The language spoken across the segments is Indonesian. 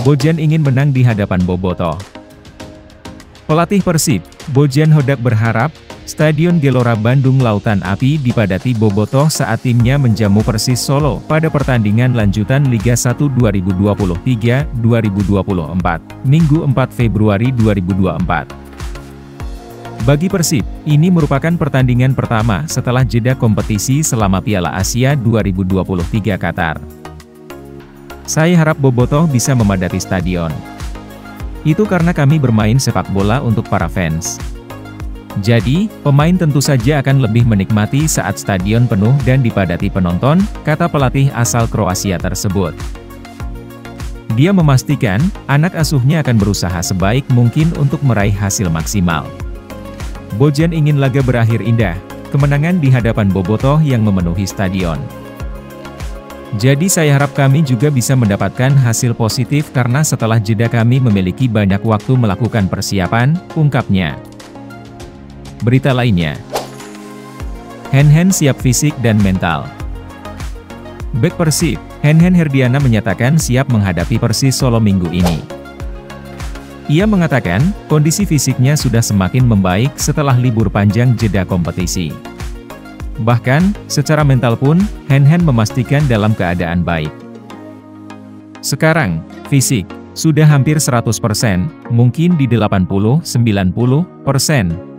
Bojan ingin menang di hadapan Bobotoh. Pelatih Persib, Bojan Hodak berharap, Stadion Gelora Bandung Lautan Api dipadati Bobotoh saat timnya menjamu Persis Solo pada pertandingan lanjutan Liga 1 2023-2024, Minggu 4 Februari 2024. Bagi Persib, ini merupakan pertandingan pertama setelah jeda kompetisi selama Piala Asia 2023 Qatar. Saya harap Bobotoh bisa memadati stadion. Itu karena kami bermain sepak bola untuk para fans. Jadi, pemain tentu saja akan lebih menikmati saat stadion penuh dan dipadati penonton, kata pelatih asal Kroasia tersebut. Dia memastikan, anak asuhnya akan berusaha sebaik mungkin untuk meraih hasil maksimal. Bojan ingin laga berakhir indah, kemenangan di hadapan Bobotoh yang memenuhi stadion. Jadi saya harap kami juga bisa mendapatkan hasil positif karena setelah jeda kami memiliki banyak waktu melakukan persiapan, ungkapnya. Berita lainnya. Hen-Hen siap fisik dan mental. Back Persib, Hen-Hen Herdiana menyatakan siap menghadapi Persis Solo minggu ini. Ia mengatakan, kondisi fisiknya sudah semakin membaik setelah libur panjang jeda kompetisi. Bahkan, secara mental pun, Hen Hen memastikan dalam keadaan baik. Sekarang, fisik, sudah hampir 100%, mungkin di 80-90%,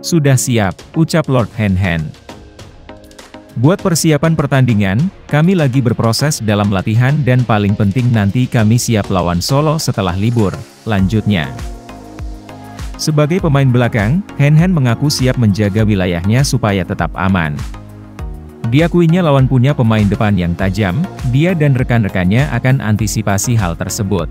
sudah siap, ucap Lord Hen Hen. Buat persiapan pertandingan, kami lagi berproses dalam latihan dan paling penting nanti kami siap lawan Solo setelah libur, lanjutnya. Sebagai pemain belakang, Hen Hen mengaku siap menjaga wilayahnya supaya tetap aman. Diakuinya lawan punya pemain depan yang tajam, dia dan rekan-rekannya akan antisipasi hal tersebut.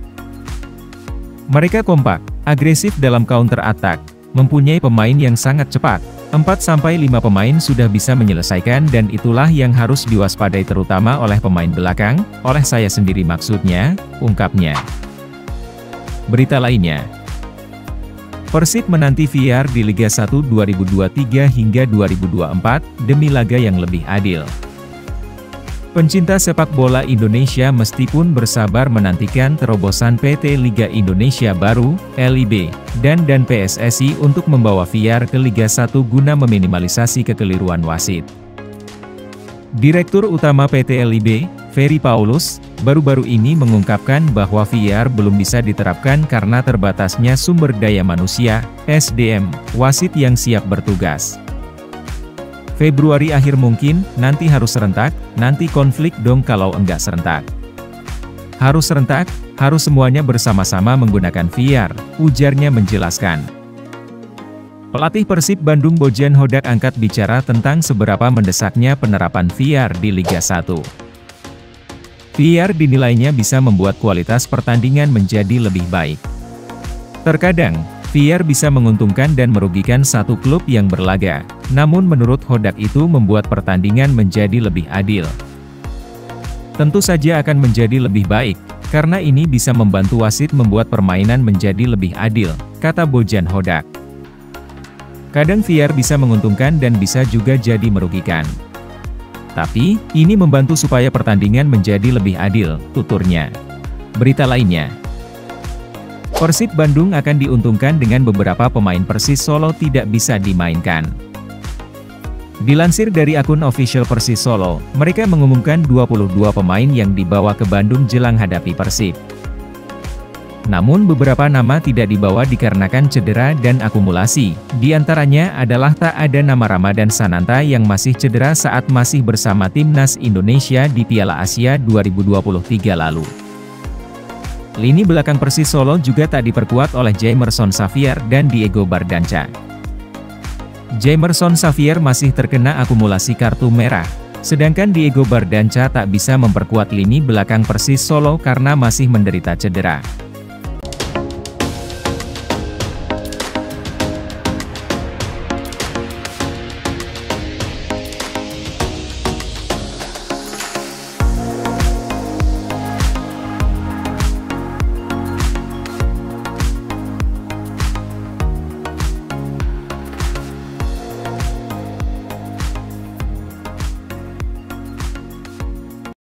Mereka kompak, agresif dalam counter attack, mempunyai pemain yang sangat cepat. 4-5 pemain sudah bisa menyelesaikan dan itulah yang harus diwaspadai terutama oleh pemain belakang, oleh saya sendiri maksudnya, ungkapnya. Berita lainnya, Persib menanti VR di Liga 1 2023 hingga 2024, demi laga yang lebih adil. Pencinta sepak bola Indonesia mesti pun bersabar menantikan terobosan PT Liga Indonesia Baru, LIB, dan dan PSSI untuk membawa VR ke Liga 1 guna meminimalisasi kekeliruan wasit. Direktur Utama PT LIB, Ferry Paulus, baru-baru ini mengungkapkan bahwa VR belum bisa diterapkan karena terbatasnya sumber daya manusia, SDM, wasit yang siap bertugas. Februari akhir mungkin, nanti harus serentak, nanti konflik dong kalau enggak serentak. Harus serentak, harus semuanya bersama-sama menggunakan VR, ujarnya menjelaskan. Pelatih Persib Bandung Bojan Hodak angkat bicara tentang seberapa mendesaknya penerapan VR di Liga 1. VR dinilainya bisa membuat kualitas pertandingan menjadi lebih baik. Terkadang, VR bisa menguntungkan dan merugikan satu klub yang berlaga, namun menurut Hodak itu membuat pertandingan menjadi lebih adil. Tentu saja akan menjadi lebih baik, karena ini bisa membantu wasit membuat permainan menjadi lebih adil, kata Bojan Hodak. Kadang VR bisa menguntungkan dan bisa juga jadi merugikan. Tapi, ini membantu supaya pertandingan menjadi lebih adil, tuturnya. Berita lainnya. Persib Bandung akan diuntungkan dengan beberapa pemain Persis Solo tidak bisa dimainkan. Dilansir dari akun official Persis Solo, mereka mengumumkan 22 pemain yang dibawa ke Bandung jelang hadapi Persib. Namun beberapa nama tidak dibawa dikarenakan cedera dan akumulasi, di antaranya adalah tak ada nama Ramadan Sananta yang masih cedera saat masih bersama timnas Indonesia di Piala Asia 2023 lalu. Lini belakang Persis Solo juga tak diperkuat oleh Jamerson Xavier dan Diego Bardanca. Jamerson Xavier masih terkena akumulasi kartu merah, sedangkan Diego Bardanca tak bisa memperkuat lini belakang Persis Solo karena masih menderita cedera.